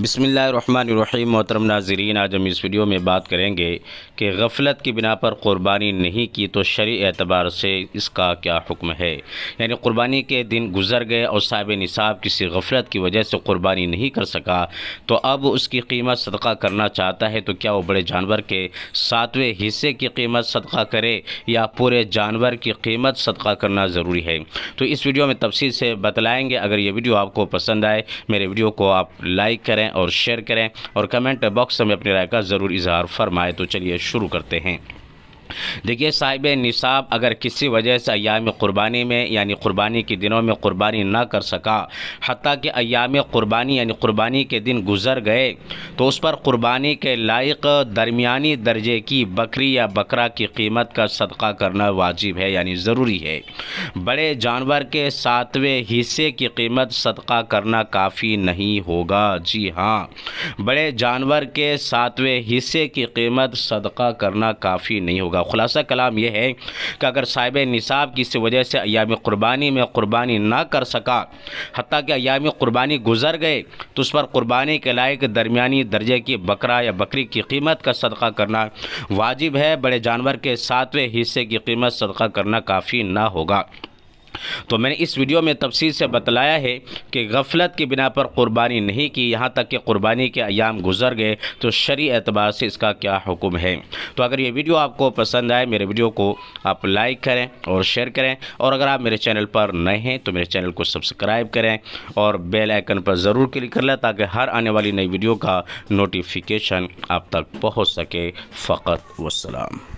बिसमीम मोहतरम नाजरीन। आज हम इस वीडियो में बात करेंगे कि गफलत की बिना पर क़ुरबानी नहीं की तो शरी एतबार से इसका क्या हुक्म है? यानी क़ुरबानी के दिन गुजर गए और साहिब निसाब किसी गफलत की वजह से क़ुरबानी नहीं कर सका तो अब उसकी कीमत सदका करना चाहता है तो क्या वो बड़े जानवर के सातवें हिस्से की कीमत सदका करे या पूरे जानवर की कीमत सदका करना ज़रूरी है? तो इस वीडियो में तफसील से बतलाएँगे। अगर ये वीडियो आपको पसंद आए, मेरे वीडियो को आप लाइक करें करें और शेयर करें और कमेंट बॉक्स में अपनी राय का ज़रूर इजहार फरमाए। तो चलिए शुरू करते हैं। देखिए साहिब निसाब अगर किसी वजह से अयाम क़ुरबानी में, यानी क़ुरबानी के दिनों में क़ुरबानी ना कर सका हती कि अयाम क़ुरबानी, यानी क़ुरबानी के दिन गुज़र गए तो उस पर क़ुरबानी के लायक दरमियानी दर्जे की बकरी या बकरा की कीमत का सदका करना वाजिब है, यानी ज़रूरी है। बड़े जानवर के सातवें हिस्से की कीमत सदका करना काफ़ी नहीं होगा। जी हाँ बड़े जानवर के सातवें हिस्से की कीमत सदका करना काफ़ी नहीं होगा। होगा। ख़ुलासा कलाम यह है कि अगर साहिब निसाब की इस वजह से अयाम क़ुरबानी में क़ुरबानी ना कर सका हती कि अयाम क़ुरबानी गुजर गए तो उस पर क़ुरबानी के लायक दरमियानी दर्जे की बकरा या बकरी की कीमत का सदका करना वाजिब है। बड़े जानवर के सातवें हिस्से की कीमत सदका करना काफ़ी ना होगा। तो मैंने इस वीडियो में तफसील से बतलाया है कि गफलत की बिना पर क़ुरबानी नहीं की, यहाँ तक कि क़ुरबानी के अयाम गुजर गए तो शरी एतबार से इसका क्या हुक्म है? तो अगर ये वीडियो आपको पसंद आए, मेरे वीडियो को आप लाइक करें और शेयर करें, और अगर आप मेरे चैनल पर नए हैं तो मेरे चैनल को सब्सक्राइब करें और बेल आइकन पर ज़रूर क्लिक कर लें, ताकि हर आने वाली नई वीडियो का नोटिफिकेशन आप तक पहुँच सके। फ़कत वसलाम